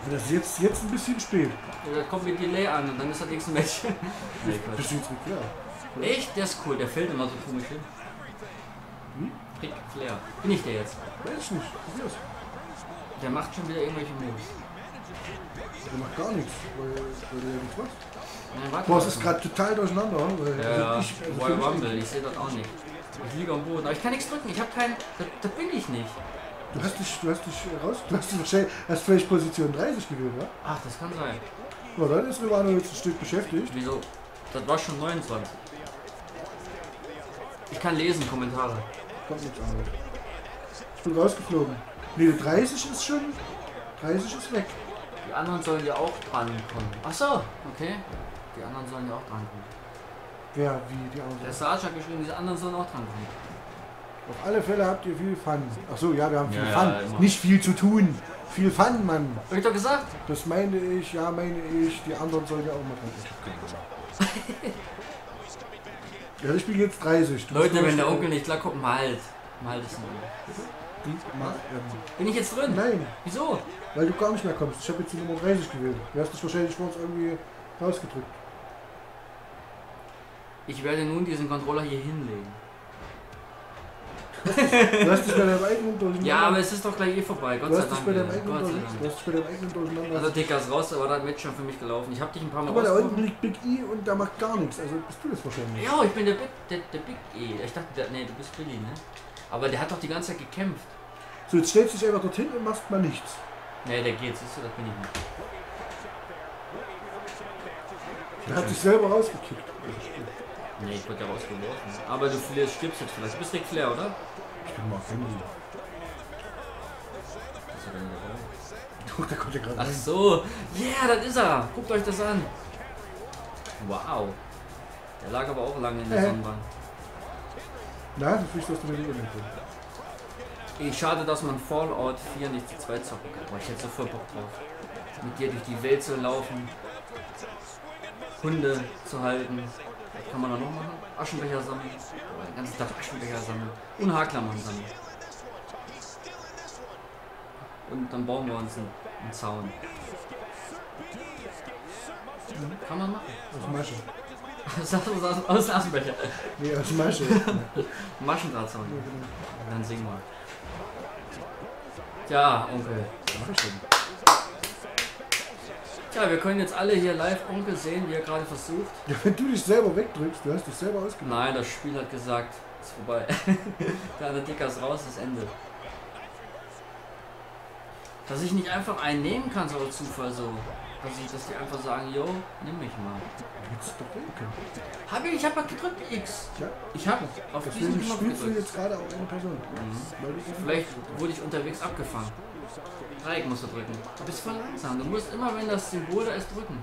Das ist jetzt, jetzt ein bisschen spät. Ja, Da kommt mit Delay an und dann ist das nächste Match. Bist du jetzt mit klar? Echt? Der ist cool, der fällt immer so komisch hin. Hm? Rick Flair. Bin ich der jetzt? Weiß ich nicht. Probier's. Der macht schon wieder irgendwelche Moves. Der macht gar nichts, weil, weil der nichts macht. Nein, warte Boah, es ist gerade total durcheinander. Weil, Ja, also ich, also Rumble, ich sehe das auch nicht. Ich liege am Boden. Aber ich kann nichts drücken. Ich habe keinen. Das, das bin ich nicht. Du hast dich, du hast dich raus, du hast dich wahrscheinlich, hast vielleicht Position 30 gewählt, wa? Ach, das kann sein. Ja, dann ist Rivano jetzt ein Stück beschäftigt. Wieso? Das war schon 29. Ich kann lesen, Kommentare. Kommt nichts anderes. Ich bin rausgeflogen. Nee, 30 ist schon, 30 ist weg. Die anderen sollen ja auch drankommen. Ach so, okay. Die anderen sollen ja auch drankommen. Wer, wie, die Der anderen. Sarge hat geschrieben, diese anderen sollen auch drankommen. Auf alle Fälle habt ihr viel Fun. Ach so, ja, wir haben viel Ja, ja, Fun. immer. Nicht viel zu tun. Viel Fun, Mann. Hab ich doch gesagt? Das meine ich, ja, meine ich. Die anderen sollen ja auch mal dran. Ja, ich spiele jetzt 30. Du Leute, wenn der Onkel nicht klarkommt, mal halt. Mal halt ist ein Die- Ma- ähm, Bin ich jetzt drin? Nein, Wieso? weil du gar nicht mehr kommst. Ich habe jetzt die Nummer 30 gewählt. Du hast dich wahrscheinlich vor uns irgendwie rausgedrückt. Ich werde nun diesen Controller hier hinlegen. Du hast dich bei deinem eigenen durcheinander. Ja, aber es ist doch gleich eh vorbei. Gott sei dich Dank. bei deinem eigenen Gott sei. Du hast dich bei deinem eigenen durcheinander. Also Dicker ist raus, aber das Match schon für mich gelaufen. Ich habe dich ein paar Mal mal, da unten liegt Big E und der macht gar nichts. Also bist du das wahrscheinlich. Ja, ich bin der Big, der, der Big E. Ich dachte, der, nee, du bist Billy, ne? Aber der hat doch die ganze Zeit gekämpft. So, jetzt stellst du dich einfach dorthin und machst mal nichts. Nee, der geht, siehst du, das bin ich nicht. Der hat sich selber rausgekickt. Nee, ich wurde ja rausgeworfen. Aber du verlierst, stirbst jetzt vielleicht. Du bist Ric Flair, oder? Ich bin mal Handy. Was er denn dabei? Guck, der kommt ja gerade Ach rein. so, yeah, das ist er. Guckt euch das an. Wow. Der lag aber auch lange in der Äh. Sonnenbank. Na, du fühlst, dass du mir die Ebene kommst. Ey, schade, dass man Fallout 4 nicht zu zweit zocken kann. Boah, ich hätte so voll Bock drauf. Mit dir durch die Welt zu laufen. Hunde zu halten. Was kann man da noch machen? Aschenbecher sammeln. Boah, den ganzen Tag Aschenbecher sammeln. Und Haarklammern sammeln. Und dann bauen wir uns einen, einen Zaun. Kann man machen. Aus Masche. Aus, aus, aus Aschenbecher. Nee, aus Masche. ja, Maschendrahtzaun. genau. Dann singen wir. Tja, Onkel. Mach ich Tja, wir können jetzt alle hier live Onkel sehen, wie er gerade versucht. Ja, wenn du dich selber wegdrückst, du hast dich selber ausgemacht. Nein, das Spiel hat gesagt, ist vorbei. Der der Dicker ist raus, ist Ende. Dass ich nicht einfach einen nehmen kann, so aus Zufall so. Dass, ich, dass die einfach sagen, yo, nimm mich mal. Du doch können. Hab ich, ich hab mal gedrückt, X. Ja, Ich hab auf diesen deswegen Knopf spielst du gedrückt. jetzt gerade auch eine Person. Mhm. Diesen Vielleicht Knopf wurde ich unterwegs abgefangen. Dreieck musst du drücken. Du bist voll langsam. Du musst immer, wenn das Symbol da ist, drücken.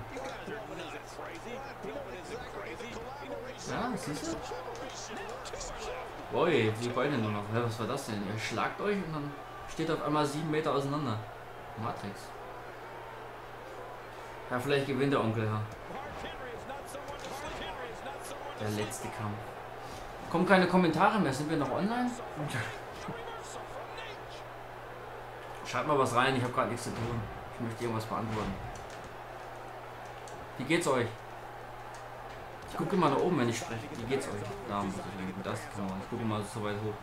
Ja, siehst du? Boy, wie beide nur noch. Was war das denn? Ihr schlagt euch und dann steht auf einmal sieben Meter auseinander. Matrix. Ja, vielleicht gewinnt der Onkel, ja. Der letzte Kampf. Kommen keine Kommentare mehr. Sind wir noch online? Schreibt mal was rein, ich habe gerade nichts zu tun. Ich möchte irgendwas beantworten. Wie geht's euch? Ich gucke immer nach oben, wenn ich spreche. Wie geht's euch? Da muss ich lenken. Das Kamera. Ich gucke mal so weit hoch.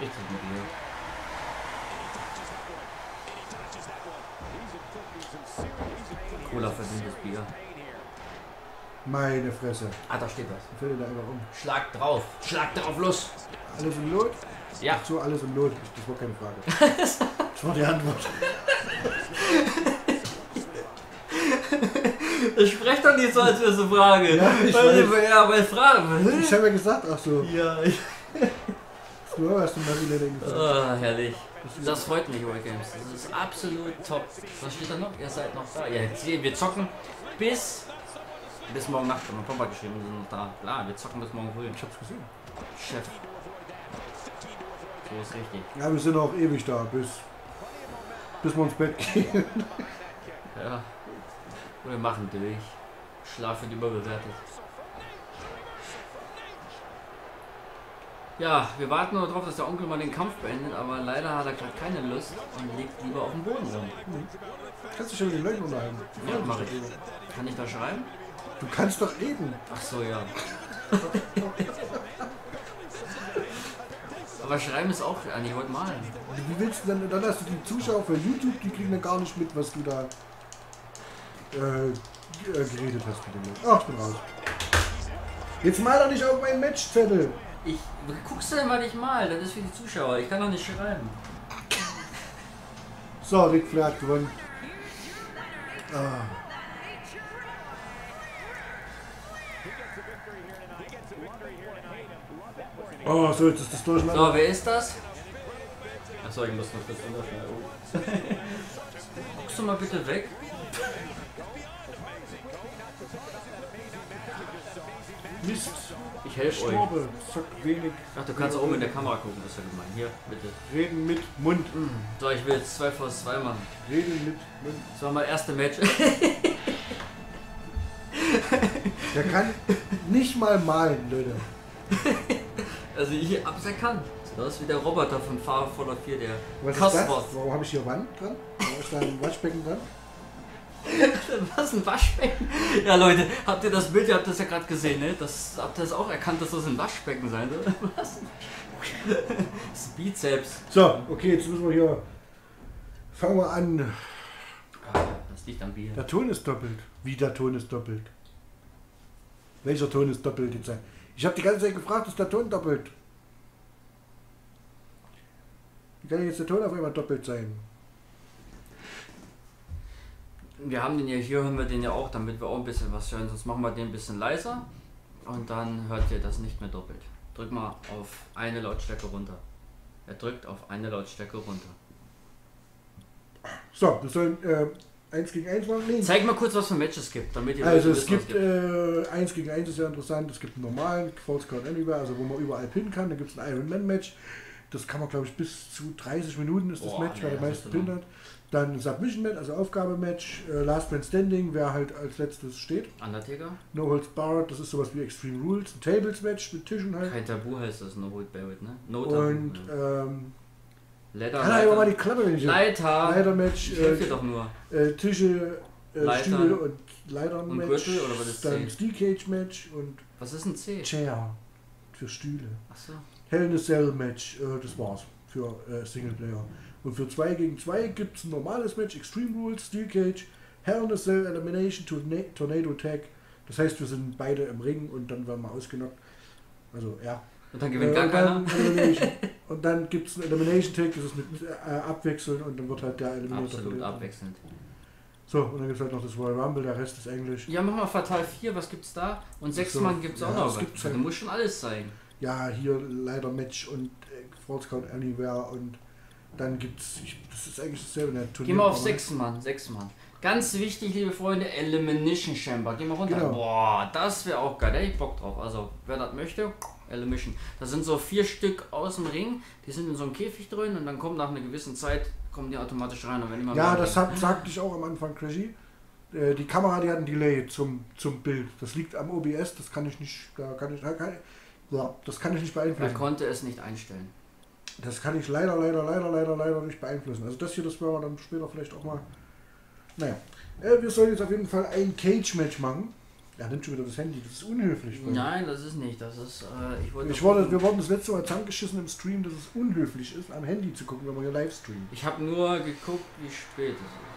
Ich trinke Bier. Cola verdientes Bier. Meine Fresse. Ah, da steht was. Fällt da einfach um. Schlag drauf. Schlag drauf, los. Alles im Lot? Ja. Ach so, alles im Lot. Das war keine Frage. Das war die Antwort. Ich spreche doch nicht so, als wäre es eine Frage. Ja, ich Weil- weiß. Ja, aber Frage. Ich habe ja gesagt, ach so. Ja, ich. Früher hast du Marilyn gesagt. Ah, herrlich. Das freut mich, World Games. Das ist absolut top. Was steht da noch? Ihr seid noch da. Ja, jetzt, wir zocken bis bis morgen Nacht. Mein Papa geschrieben, wir sind noch da. Klar, wir zocken bis morgen früh. Ich hab's gesehen. Chef. So ist richtig. Ja, wir sind auch ewig da, bis, bis wir ins Bett gehen. Ja. Und wir machen durch. Schlaf wird überbewertet. Ja, wir warten nur darauf, dass der Onkel mal den Kampf beendet, aber leider hat er gerade keine Lust und liegt lieber auf dem Boden rum. Kannst du schon mit den Leuten unterhalten? Ja, mach ich. Kann ich da schreiben? Du kannst doch reden. Ach so, ja. aber schreiben ist auch, ah, nee, wollte malen. Wie willst du denn, dann hast du die Zuschauer für YouTube, die kriegen dann gar nicht mit, was du da äh, äh, geredet hast mit dem. Ach, ich bin raus. Jetzt mal doch nicht auf meinen Matchzettel. Ich, guckst du denn, was ich mal? Das ist für die Zuschauer. Ich kann doch nicht schreiben. So, Rick Flair hat gewonnen. Ah. Oh, so, jetzt ist das durcheinander. So, wer ist das? Achso, ich muss noch kurz unterschreiben. Guckst du mal bitte weg? Mist. Ich helfe euch. Zack, wenig. Ach, du kannst oben in der Kamera gucken, ist ja gemein. Hier, bitte. Reden mit Mund. So, ich will jetzt 2 vs 2 machen. Reden mit Mund. Das war mein erste Match. Der kann nicht mal malen, Leute. Also ich hab's erkannt. Das ist wie der Roboter von Fahrer Fallout 4, der Was ist das? Warum habe ich hier Wand dran? Warum ist da ein Waschbecken dran? Was, ein Waschbecken? Ja Leute, habt ihr das Bild, ihr habt das ja gerade gesehen, ne? Das, habt ihr das auch erkannt, dass das ein Waschbecken sein soll? Was? Das ist Bizeps. So, okay, jetzt müssen wir hier. Fangen wir an. Ah, Das liegt am Bier. Der Ton ist doppelt. Wie der Ton ist doppelt? Welcher Ton ist doppelt jetzt? Ich habe die ganze Zeit gefragt, ist der Ton doppelt? Wie kann jetzt der Ton auf einmal doppelt sein? Wir haben den ja hier, hören wir den ja auch, damit wir auch ein bisschen was hören. Sonst machen wir den ein bisschen leiser und dann hört ihr das nicht mehr doppelt. Drück mal auf eine Lautstärke runter. Er drückt auf eine Lautstärke runter. So, wir sollen äh, 1 gegen 1 machen. Nee. Zeig mal kurz, was für Matches es gibt, damit ihr Also es was gibt äh, 1 gegen 1 ist ja interessant, es gibt einen normalen False Count Anywhere, also wo man überall pinnen kann, da gibt es ein Iron Man Match, das kann man glaube ich bis zu 30 Minuten ist das Boah, Match, nee, wer der das meiste ist Pin hat. Dann Submission Match, also Aufgabe-Match, äh, Last Man Standing, wer halt als letztes steht. Undertaker? No Holds Barred, das ist sowas wie Extreme Rules, ein Tables Match mit Tischen halt. Kein Tabu heißt das, No Hold Barrett, ne? No Tabu. Und ja. ähm, Leiter, kann er aber mal die Leiter. Klappe, wenn ich Leiter. Leiter-Match, Ich helfe dir äh, doch nur. äh, Tische, äh, Leitern. Stühle und Leitern Und Match. Gürtel, oder was ist Dann? Steel Cage Match und Was ist ein C? Chair für Stühle. Achso. Hell in a Cell Match, äh, das war's für äh, Singleplayer. Und für 2 gegen 2 gibt es ein normales Match, Extreme Rules, Steel Cage, Hell in a Cell Elimination, Torna- Tornado Tag. Das heißt, wir sind beide im Ring und dann werden wir ausgenockt. Also, ja. Und dann gewinnt Äh, gar keiner. dann Elimination. und dann gibt es ein Elimination Tag, das ist mit äh, Abwechseln und dann wird halt der Eliminator Absolut abwechselnd. So, und dann gibt es halt noch das Royal Rumble, der Rest ist Englisch. Ja, mach mal Fatal 4, was gibt's da? Und sechs so. Mann gibt's auch Ja, noch es was. gibt's Da halt. muss schon alles sein. Ja, hier leider Match und äh, False Count Anywhere und dann gibt's, ich, das ist eigentlich dasselbe. Ne? Geh mal auf Turnierbaum, sechs Mann, sechs Mann. Ganz wichtig, liebe Freunde, Elimination Chamber. Geh mal runter. Genau. Boah, das wäre auch geil. Da hätte ich Bock drauf. Also, wer das möchte, Elimination. Da sind so vier Stück aus dem Ring, die sind in so einem Käfig drin und dann kommen nach einer gewissen Zeit, kommen die automatisch rein. Und wenn mal Ja, das hab, sagte ich auch am Anfang, Crashy. Äh, Die Kamera, die hat ein Delay zum, zum Bild. Das liegt am OBS, das kann ich nicht, da kann ich, da kann ja, das kann ich nicht Er beeinflussen. konnte es nicht einstellen. Das kann ich leider, leider, leider, leider, leider nicht beeinflussen. Also das hier, das werden wir dann später vielleicht auch mal. Naja, äh, wir sollen jetzt auf jeden Fall ein Cage-Match machen. Er nimmt schon wieder das Handy, das ist unhöflich. Nein, das ist nicht. Das ist, äh, ich wollte. Ich wurde, wir wurden das letzte Mal zusammengeschissen im Stream, dass es unhöflich ist, am Handy zu gucken, wenn man hier live streamt. Ich habe nur geguckt, wie spät es ist.